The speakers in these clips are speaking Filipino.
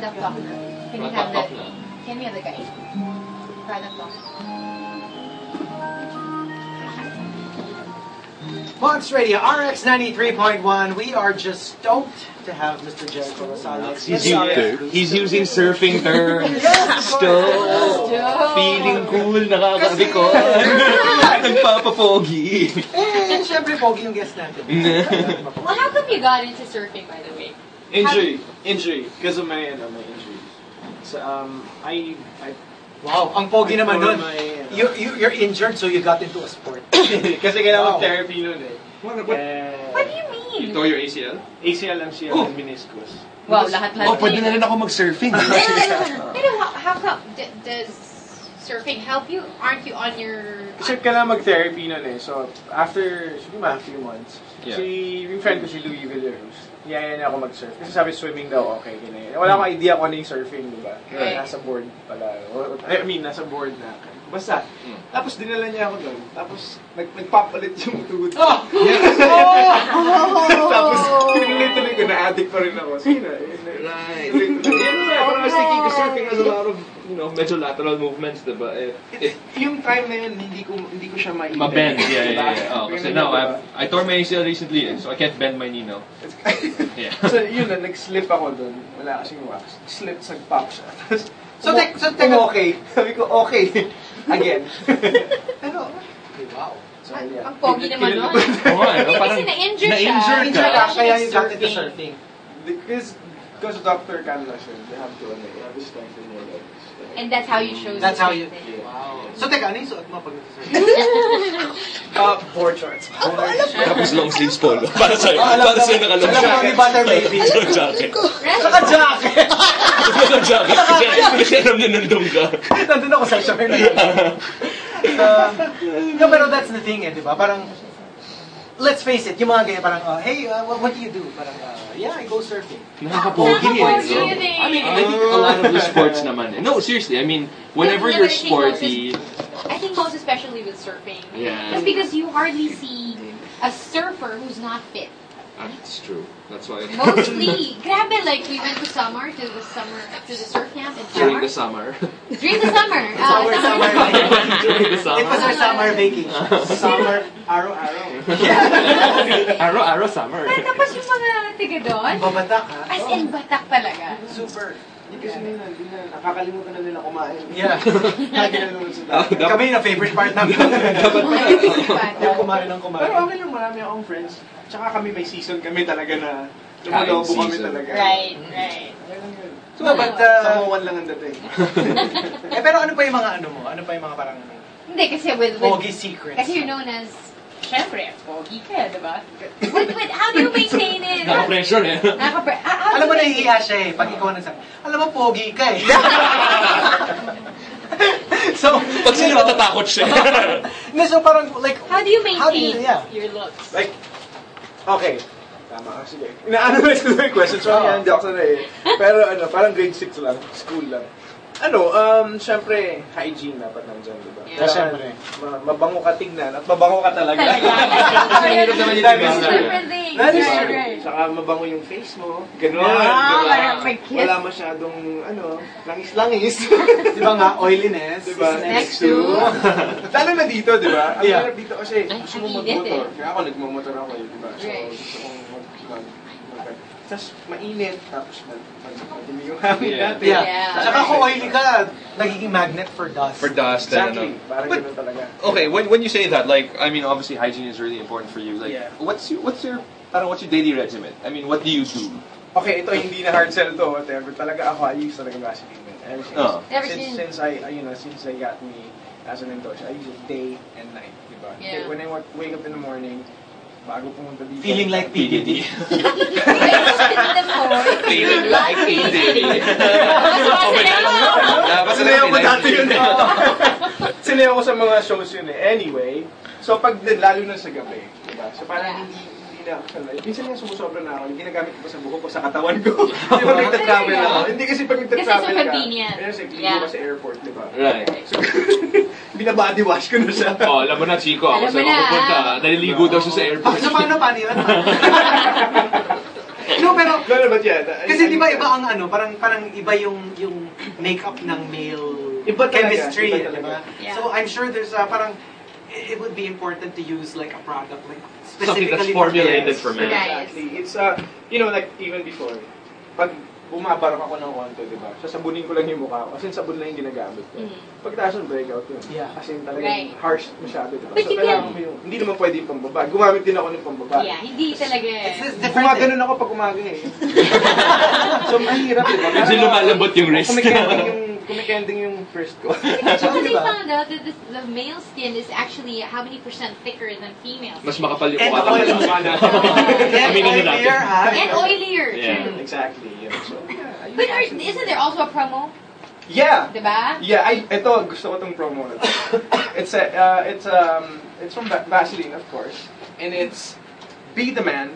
product talk na. Can we have that? Can we have the guy? Product talk. Monks Radio, RX 93.1. We are just stoked to have Mr. Jericho Rosales. He's, u- he's using surfing terms. Stop. Feeling cool, nakakabikon. Nagpapapogi. Eh, syempre, pogi yung guest natin. Well, how come you got into surfing, by the way? Injury, injury, because of my, ano, my injury. So, um, I, I, Wow, ang pogi naman nun. my, ano, You, you, you're injured, so you got into a sport. kasi kailangan Wow. therapy nun eh. What do Eh, you mean? You tore your ACL? ACL, MCL, Oh. and meniscus. Wow, lahat-lahat. Oh, pwede na rin ako mag-surfing. Pero how, how come? Does surfing help you? Aren't you on your... Kasi kailangan mag-therapy nun eh. So, after, siguro mga few months, Yeah. si, yung friend ko si Louis Villaros, niyaya niya ako mag-surf. Kasi sabi swimming daw, okay, ganyan. Wala akong idea kung ano yung surfing, di ba? Right. Nasa board pala. I mean, nasa board na. Basta. Mm. Tapos dinala niya ako doon. Tapos nag nag-pop ulit yung tuhod. Oh! Tapos tinuloy-tuloy ko na addict pa rin ako. Sige na. Right. Yeah, but I was thinking, surfing has a lot of, you know, medyo lateral movements, diba? Eh, eh, Yung time na yun, hindi ko hindi ko siya ma Ma-bend, yeah, yeah, Diba? yeah. Oh, kasi now? I've, I tore my ACL recently, eh, so I can't bend my knee now. Yeah. so yun na, nag-slip ako doon. Wala kasing wax. Slip, nag-pop siya. Tapos, So, tek- so, teka- okay. Sabi ko, okay. Again. Ano? Wow. So, Ang- yeah. ang pogi naman nun. Oo nga, no? Hindi, Parang kasi na-injure siya. na-injure ka. Injured ka, Siya kaya you got surfing. Because, because Dr. Canla said, they have to, ano, you have to strengthen your legs. And that's how you show That's how you... Wow. So, teka, ano yung suot mo pag? Uh, board shorts. Tapos long sleeves polo. Para sa'yo. Oh, Para sa'yo naka-long Alam ko, ni Butter Baby. Long jacket. Saka jacket! Long jacket. Kasi, kasi alam na nandun ka. Nandun ako sa shower na yun. Uh, no, pero that's the thing eh, di ba? Parang, let's face it, yung mga ganyan, parang, uh, hey, uh, what, what do you do? Parang, uh, yeah, I go surfing. Nakakapogi eh. Nakakapogi no? yun eh. I mean, I think a lot of the sports naman eh. No, seriously, I mean, whenever No, you're but I think most sporty, I think most especially with surfing. Yeah. Just because you hardly see a surfer who's not fit. That's true. That's why. Mostly, grabe, like we went to summer, to the summer, to the surf camp in During the summer. summer. During the summer. uh, Summer, summer, During the It was summer. our summer vacation. Summer, araw-araw. Araw-araw summer. Ay, tapos yung mga tiga doon, Babatak, ha? as in batak talaga. Super. Hindi kasi nila, nakakalimutan na nila kumain. Yeah. Lagi na naman sa Ah, dami. dapat- Kami na favorite part namin. Dapat Yung kumain ng kumain. Pero okay lang, marami akong friends. Tsaka kami may season kami talaga na lumalobo kami season. talaga. Right, right. Yun. No, but, uh, Samuan lang ang dating. eh, pero ano pa yung mga ano mo? Ano pa yung mga parang Hindi, kasi with, with pogi secrets? kasi you're known as, syempre, pogi ka, di ba? With, with, how do you maintain it? Naka-pressure eh. Nakapre- ah, how do Alam mo, maintain nahihiya siya eh. Pag ikaw nagsabi, alam mo, pogi ka eh. so, Pag sino natatakot siya. no, so parang, like, How do you How do you- maintain yeah. your looks? Like, okay. Tama ka, sige. Ina-analyze ko na yung question. So, Oo. yan, hindi ako sanay eh. Pero ano, parang grade 6 lang, school lang. Ano, um, syempre, hygiene dapat nandyan, di ba? Yeah. Syempre. ma- mabango ka tignan at mabango ka talaga. Kasi hirap naman yung That is true. That is true. Saka mabango yung face mo. Ganun. Yeah, di ba? parang may kiss. Wala masyadong, ano, langis-langis. di ba nga, oiliness Di ba? is Next next to... Lalo na dito, di ba? Ang Yeah. hirap dito kasi gusto mo init magmotor. eh. Kaya ako nagmamotor ako, eh, di ba? So, Right. gusto kong mag tapos mainit, tapos mag, mag, madumi yung hangin Yeah. natin. Yeah. Yeah. Tsaka kung oily ka, nagiging magnet for dust. For dust and Exactly. ano. Parang But- talaga. Okay, when when you say that, like, I mean, obviously hygiene is really important for you. Like, Yeah. what's your what's your parang what's your daily regimen? I mean, what do you do? Okay, ito hindi na hard sell to, whatever. Talaga ako, I use talaga Vaseline. man. Ever since, Oh. Ever since, since- since I, I, you know, since I got me as an endorse, I use it day and night, di ba? Yeah. When I wake up in the morning, bago pumunta dito. Feeling like PDD. Feeling like PDD. Dapat Sinayaw ko dati yun eh. PDD. Sinayaw ko sa mga shows yun eh. Anyway, so pag lalo na sa gabi, diba? So parang hindi ako sanay. Minsan nga sumusobra na ako. Yung ginagamit ko sa buko ko, sa katawan ko. Di ba nagta-travel ako? Hindi kasi pag nagta-travel Kasi so ka. convenient. Ayun, sa Yeah. ka sa airport, di ba? Right. So, binabody wash ko na siya. Oh, alam mo na, Chico. Ako Alam sa mo na, pupunta. ah. Naliligo daw siya sa airport. So, paano, paano yun? No, pero No, no, but yeah. Kasi di ba iba ang ano, parang parang iba yung yung makeup ng male Iba talaga, chemistry, iba di ba? Yeah. So I'm sure there's uh, parang it it would be important to use like a product like Something that's specifically formulated men. for men. Exactly. It's, uh, you know, like, even before, pag bumabarok ako ng konti, di ba? Sasabunin ko lang yung mukha ko. Kasi sabon lang yung ginagamit ko. Mm. Pagtaas ng breakout yun. Yeah. Kasi talagang Right. harsh masyado, di ba? But So, you kailangan can- ko yung, hindi naman pwede yung pambaba. Gumamit din ako ng pambaba. Yeah, hindi talaga. It's this different. Gumaganon ako pag umaga eh. so, mahirap, di ba? Medyo lumalambot yung wrist. Yung, kumikending yung first ko. Because they found out that the, the male skin is actually how many percent thicker than female Mas skin. makapal yung And. Makapal yung mukha. And Aminin oilier, ha? And oilier, Yeah. true. exactly. Yeah. So, yeah. But are, isn't there also a promo? Yeah. Diba? Yeah, I, ito, gusto ko tong promo na to. It's a, uh, it's um, it's from Vaseline, of course, and it's be the man,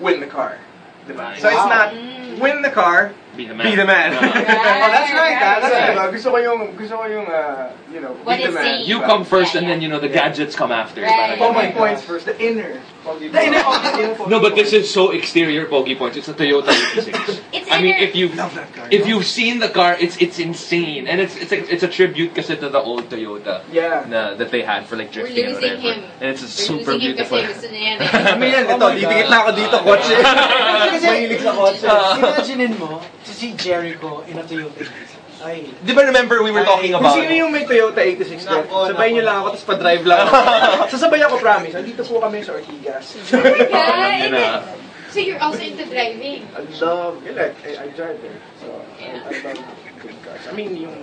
win the car. Diba? So it's not Mm. win the car, Be the man. be the man. Yeah. oh, that's right. Right, That's right. right. Diba? Gusto ko yung, gusto ko yung, uh, you know, What be the it's man. saying. You come first Yeah, and then, you know, the Yeah. gadgets come after. Right. Oh my my points God. first. The inner. Pogi The inner- points. Inner pogi No, but this is so exterior Pogi Points. It's a Toyota 86. It's I mean, inner- if you Love that car. if you've seen the car, it's it's insane, and it's it's a, it's a tribute kasi to the old Toyota Yeah. na, that they had for like We're drifting or losing whatever. him. And it's a We're super losing him beautiful. kasi gusto niya yan eh. Ano yan? Oh Ito, my didikit God. na ako dito, kotse. Kasi- Mahilig sa kotse. Imaginein mo, si Jericho in a Toyota. Ay. Di ba remember we were talking Kung about sino yung may Toyota 86 din, Nako, sabayin nyo nako. lang ako, tapos pa-drive lang ako. Sasabay ako, promise. Andito po kami sa Ortigas. Yeah, Yun na. So you're also into driving. I love, yeah, like, I, I drive there. So, Yeah. I, I love good cars. I mean, yung,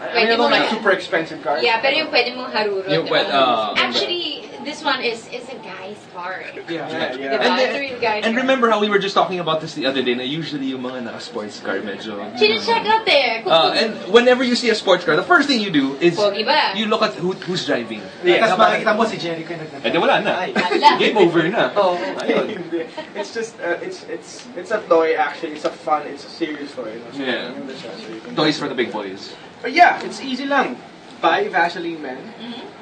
I, I mean, I don't like na- super expensive cars. Yeah, pero yung pwede mong haruro. Yung pwede, ah. Actually, this one is is a guy's car. eh. Yeah. Yeah, yeah. Diba? And, It's a real guy's and car. remember how we were just talking about this the other day na usually yung mga naka-sports car medyo... Chine-check out there. Uh, and whenever you see a sports car, the first thing you do is you look at who, who's driving. Yeah. Tapos makikita mo si Jericho yung Eh, di wala na. Game over na. Oo. Ayun. It's just, uh, it's, it's, it's a toy actually. It's a fun, it's a serious toy. You know? So, Yeah. yun na siya. So you can- Toys for the big boys. But yeah, it's easy lang. Buy Vaseline Man, Mhm.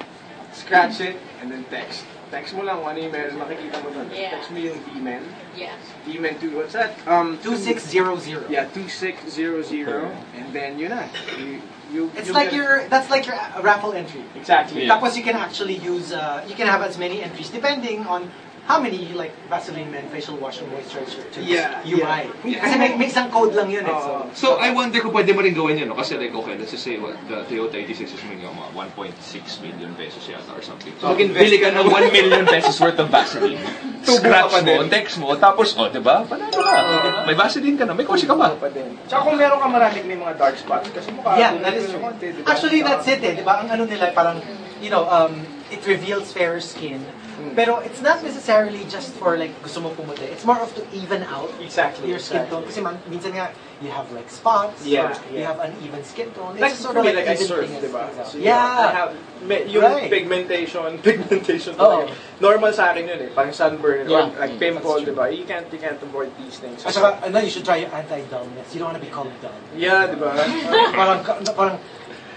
Scratch it, and then text. Text mo lang kung ano yung meron, makikita mo doon. Yeah. Text mo yung V-Man. Yeah. V-Man 2, what's that? Um, 2600. Yeah, 2600. And then yun na. You, you, It's like get- your, that's like your raffle entry. Exactly. Yeah. Tapos you can actually use, uh, you can have as many entries depending on how many like Vaseline Men facial wash and moisturizer tubes Yeah, you yeah. buy. Kasi may, may isang code lang yun eh. Oo. So. So, I wonder kung pwede mo rin gawin yun, no? Kasi like, okay, let's just say, what, the Toyota 86 is making mga 1.6 million pesos yata or something. So, Mag-invest bili ka ng 1 million pesos worth of Vaseline. Scratch mo, din. text mo, tapos, oh, di ba? Panalo ka. May Vaseline ka na, may kotse ka pa. pa din. Tsaka kung meron ka maraming may mga dark spots, kasi mukha Yeah, that is true. konti, ba? Actually, that's it eh. Di ba? Ang ano nila, parang, you know, um, it reveals fairer skin. Mm. Pero it's not necessarily just for like gusto mo pumuti. It's more of to even out Exactly. your skin tone. Kasi man, minsan nga, you have like spots, Yeah, or you yeah. have uneven skin tone. Like, It's for sort of me, like, like I surf, di ba? So, you I yeah. have, me- yung Right. pigmentation, pigmentation Oo. talaga. Normal sa akin yun eh, parang sunburn, Yeah. or like pimple, That's true. di ba? You can't, you can't avoid these things. At saka, ano, you should try yung anti-dullness. You don't want to be called dull. Yeah, di ba? parang, ka- parang,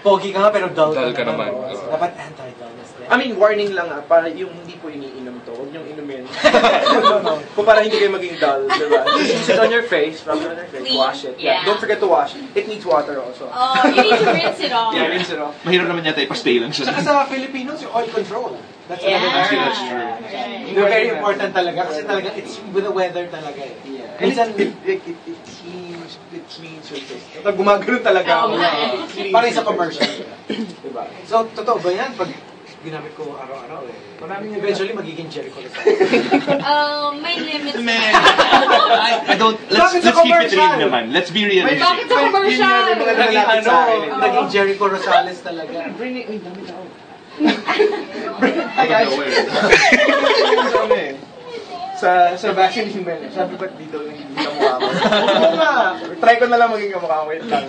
pogi ka nga pero dull, Dull ka naman. Oo. Oo. Dapat din. I mean, warning lang ah, para yung hindi po iniinom to, huwag niyong inumin. Kung para hindi kayo maging dull, di ba? Just use it on your face, rub it on your face, Clean. wash it. Yeah. Don't forget to wash it. It needs water also. Oh, you need to rinse it off. Yeah, rinse it off. Mahirap naman yata ipastay lang siya. Saka sa Filipinos, yung oil control. That's Yeah. another thing. that's true. Right. They're very important talaga kasi talaga it's with the weather talaga eh. Yeah. And Minsan, it, it, it, it cleans, it cleans your face. Pag gumagano talaga Oo ako. Parang sa commercial. Diba? So, totoo ba yan? Pag ginamit ko araw-araw eh. Maraming Eventually, magiging Jericho na Um, may limits. Man, I, I don't, let's, let's keep it real naman. Let's be realistic. Bakit sa commercial? May mga Naging ano, eh. naging Jericho Rosales talaga. Brini, uy, dami tao. Hi guys. Ano eh, sa sa vaccine man, sabi ba't dito lang hindi kamukha ko? Try ko na lang maging kamukha ko, wait lang.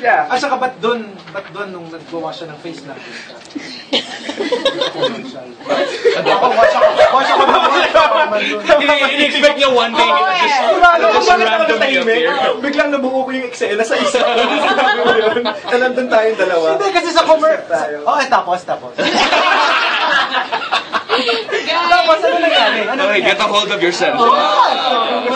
Oh. Yeah. Ah, saka ba't dun, ba't dun nung naggawa siya ng face natin? Commercial. Ako, watch ako, watch ako. In-expect niya one day, Oo, just. Wala just randomly appear. Biglang nabuo ko yung eksena sa isa. Na nandun tayong dalawa. Hindi, kasi sa commercial. Tayo. Oh, eh, tapos, tapos. Guys, Tapos, ano nangyari? Ano Okay, get a hold of yourself. Nagugas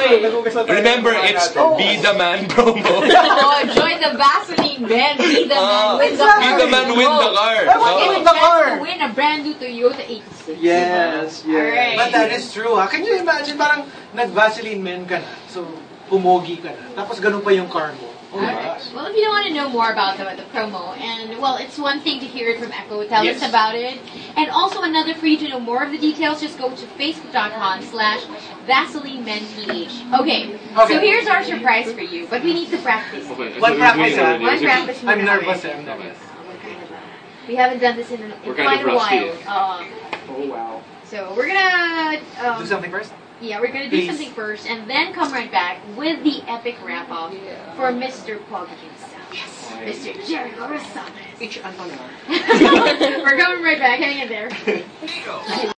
tayo Remember, it's natin. Be the Man promo. Oh, join the Vaseline Ben. Be the man. Ah, Win the exactly. Be the Man win the car. I want to win a the car. to win a brand new Toyota 86. Yes, yes. Alright. But that is true, ha? Can you imagine, parang nag-Vaseline men ka na, so pumogi ka na, tapos ganun pa yung car mo. Alright. Well, if you don't want to know more about the, the promo, and well, it's one thing to hear it from Echo. Tell Yes. us about it, and also another for you to know more of the details. Just go to facebook.com/slash Vaseline Men PH. Okay. So here's our surprise for you, but we need to practice. Okay, One so practice, we're doing One it. practice. I'm muna nervous, I'm nervous. We haven't done this in, a- in quite a while. Um, Oh, wow. so we're gonna um, Do something first? Yeah, we're gonna do Please. something first, and then come right back with the epic wrap up for Mr. Pog himself. Yes. Mr. Jerry Rosales. H. Antonio. we're coming right back. Hang in there.